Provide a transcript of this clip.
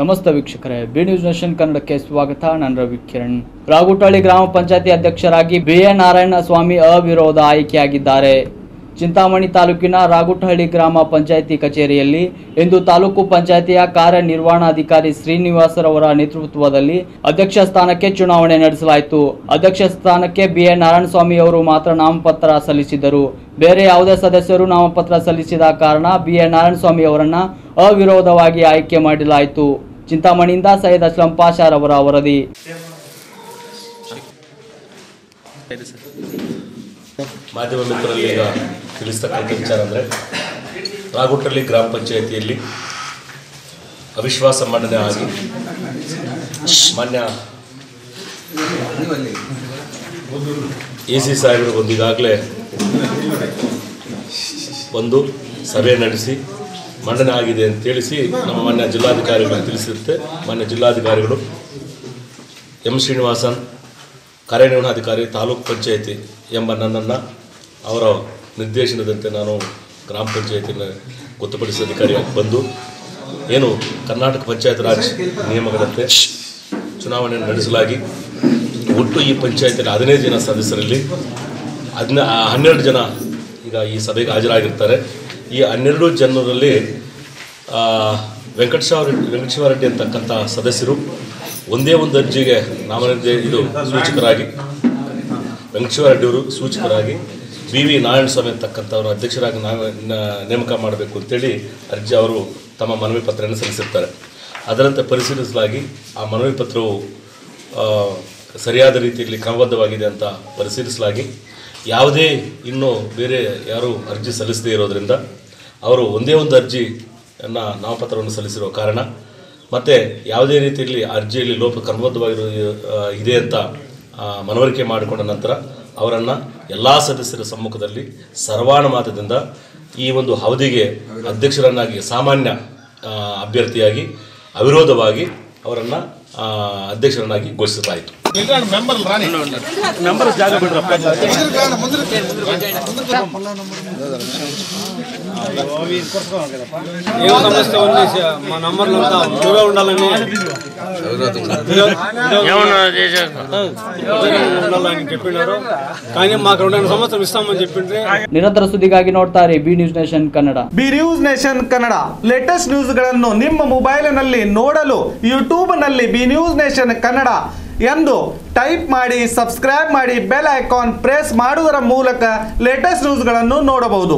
ನಮಸ್ತೆ ವೀಕ್ಷಕರೇ, B news nation ಕನ್ನಡಕ್ಕೆ ಸ್ವಾಗತ, ನಾನು ರವಿ ಕಿರಣ್. ರಾಗುಟಳ್ಳಿ ಗ್ರಾಮ ಪಂಚಾಯತಿ ಅಧ್ಯಕ್ಷರಾಗಿ ಬಿ ಎ ನಾರಾಯಣ ಸ್ವಾಮಿ ಅವಿರೋಧ ಆಯ್ಕೆಯಾಗಿದ್ದಾರೆ. ಚಿಂತಾಮಣಿ ತಾಲೂಕಿನ ರಾಗುಟಹಳ್ಳಿ ಗ್ರಾಮ ಪಂಚಾಯತಿ ಕಚೇರಿಯಲ್ಲಿ ಇಂದು ತಾಲೂಕು ಪಂಚಾಯತಿಯ ಕಾರ್ಯನಿರ್ವಹಣಾಧಿಕಾರಿ ಶ್ರೀನಿವಾಸರವರ ನೇತೃತ್ವದಲ್ಲಿ ಅಧ್ಯಕ್ಷ ಸ್ಥಾನಕ್ಕೆ ಚುನಾವಣೆ ನಡೆಸಲಾಯಿತು. ಅಧ್ಯಕ್ಷ ಸ್ಥಾನಕ್ಕೆ ಬಿ ಎ ನಾರಾಯಣಸ್ವಾಮಿ ಅವರು ಮಾತ್ರ ನಾಮಪತ್ರ ಸಲ್ಲಿಸಿದರು ಬೇರೆ ಯಾವುದೇ ಸದಸ್ಯರು ನಾಮಪತ್ರ ಸಲ್ಲಿಸಿದ ಕಾರಣ ಬಿ ಎ ನಾರಾಯಣಸ್ವಾಮಿ ಅವರನ್ನ ಅವಿರೋಧವಾಗಿ ಆಯ್ಕೆ ಮಾಡಲಾಯಿತು. ಚಿಂತಾಮಣಿಯಿಂದ ಸೈಯದ್ ಅಸ್ಲಂ ಪಾಷಾರ್ ಅವರ ವರದಿ. ಮಾಧ್ಯಮ ಮಿತ್ರರಲ್ಲಿ ಈಗ ತಿಳಿಸ್ತಕ್ಕಂಥ ವಿಚಾರ ಅಂದರೆ ರಾಗುಟ್ಟಳ್ಳಿ ಗ್ರಾಮ ಪಂಚಾಯಿತಿಯಲ್ಲಿ ಅವಿಶ್ವಾಸ ಮಂಡನೆ ಆಗಿ ಮಾನ್ಯ ಎ ಸಿ ಸಾಹೇಬರು ಒಂದು ಈಗಾಗಲೇ ಒಂದು ಸಭೆ ನಡೆಸಿ ಮಂಡನೆ ಆಗಿದೆ ಅಂತ ತಿಳಿಸಿ ನಮ್ಮ ಮಾನ್ಯ ಜಿಲ್ಲಾಧಿಕಾರಿಗಳು ತಿಳಿಸಿರುತ್ತೆ. ಮಾನ್ಯ ಜಿಲ್ಲಾಧಿಕಾರಿಗಳು ಎಂ ಶ್ರೀನಿವಾಸನ್ ಕಾರ್ಯನಿರ್ವಹಣಾಧಿಕಾರಿ ತಾಲೂಕ್ ಪಂಚಾಯಿತಿ ಎಂಬ ನನ್ನನ್ನು ಅವರ ನಿರ್ದೇಶನದಂತೆ ನಾನು ಗ್ರಾಮ ಪಂಚಾಯತಿನ ಗೊತ್ತುಪಡಿಸಿದ ಅಧಿಕಾರಿಯಾಗಿ ಬಂದು, ಏನು ಕರ್ನಾಟಕ ಪಂಚಾಯತ್ ರಾಜ್ ನಿಯಮಗಳಂತೆ ಚುನಾವಣೆಯನ್ನು ನಡೆಸಲಾಗಿ ಒಟ್ಟು ಈ ಪಂಚಾಯತಿನ ಹದಿನೈದು ಜನ ಸದಸ್ಯರಲ್ಲಿ ಹದಿನ ಹನ್ನೆರಡು ಜನ ಈಗ ಈ ಸಭೆಗೆ ಹಾಜರಾಗಿರ್ತಾರೆ. ಈ ಹನ್ನೆರಡು ಜನರಲ್ಲಿ ವೆಂಕಟೇಶ್ವರ ವೆಂಕಟೇಶ್ವರ ರೆಡ್ಡಿ ಅಂತಕ್ಕಂಥ ಸದಸ್ಯರು ಒಂದೇ ಒಂದು ಅರ್ಜಿಗೆ ನಾಮನಿರ್ದೇ, ಇದು ಸೂಚಕರಾಗಿ ವೆಂಕಟೇಶ್ವರ ರೆಡ್ಡಿಯವರು ಸೂಚಕರಾಗಿ ಬಿ ವಿ ನಾರಾಯಣಸ್ವಾಮಿ ಅಂತಕ್ಕಂಥವ್ರ ಅಧ್ಯಕ್ಷರಾಗಿ ನಾಮ ನೇಮಕ ಮಾಡಬೇಕು ಅಂತೇಳಿ ಅರ್ಜಿ ಅವರು ತಮ್ಮ ಮನವಿ ಪತ್ರವನ್ನು ಸಲ್ಲಿಸಿರ್ತಾರೆ ಅದರಂತೆ ಪರಿಶೀಲಿಸಲಾಗಿ ಆ ಮನವಿ ಪತ್ರವು ಸರಿಯಾದ ರೀತಿಯಲ್ಲಿ ಕ್ರಮಬದ್ಧವಾಗಿದೆ ಅಂತ ಪರಿಶೀಲಿಸಲಾಗಿ, ಯಾವುದೇ ಇನ್ನೂ ಬೇರೆ ಯಾರೂ ಅರ್ಜಿ ಸಲ್ಲಿಸದೇ ಇರೋದರಿಂದ ಅವರು ಒಂದೇ ಒಂದು ಅರ್ಜಿಯನ್ನು ನಾಮಪತ್ರವನ್ನು ಸಲ್ಲಿಸಿರುವ ಕಾರಣ, ಮತ್ತು ಯಾವುದೇ ರೀತಿಯಲ್ಲಿ ಅರ್ಜಿಯಲ್ಲಿ ಲೋಪ ಕ್ರಮಬದ್ಧವಾಗಿರೋ ಇದೆ ಅಂತ ಮನವರಿಕೆ ಮಾಡಿಕೊಂಡ ನಂತರ ಅವರನ್ನು ಎಲ್ಲ ಸದಸ್ಯರ ಸಮ್ಮುಖದಲ್ಲಿ ಸರ್ವಾನುಮತದಿಂದ ಈ ಒಂದು ಅವಧಿಗೆ ಅಧ್ಯಕ್ಷರನ್ನಾಗಿ ಸಾಮಾನ್ಯ ಅಭ್ಯರ್ಥಿಯಾಗಿ, ಅವಿರೋಧವಾಗಿ ಅವರನ್ನು ಅಧ್ಯಕ್ಷರನ್ನಾಗಿ ಘೋಷಿಸಲಾಯಿತು. ಮೆಂಬರ್ ಜಾಗ ಬಿಡ್ರಪ್ಪ ನಿರಂತರ ಸುದ್ದಿಗಾಗಿ ನೋಡ್ತಾರೆ B news nation Kannada. B news nation Kannada. Latest ನ್ಯೂಸ್ಗಳನ್ನು ನಿಮ್ಮ ಮೊಬೈಲ್ನಲ್ಲಿ ನೋಡಲು ಯೂಟ್ಯೂಬ್ನಲ್ಲಿ ಬಿ ನ್ಯೂಸ್ ನೇಷನ್ ಕನ್ನಡ. ಎಂದು ಟೈಪ್ ಮಾಡಿ ಸಬ್ಸ್ಕ್ರೈಬ್ ಮಾಡಿ ಬೆಲ್ ಐಕಾನ್ ಪ್ರೆಸ್ ಮಾಡುವುದರ ಮೂಲಕ ಲೇಟೆಸ್ಟ್ ನ್ಯೂಸ್ಗಳನ್ನು ನೋಡಬಹುದು.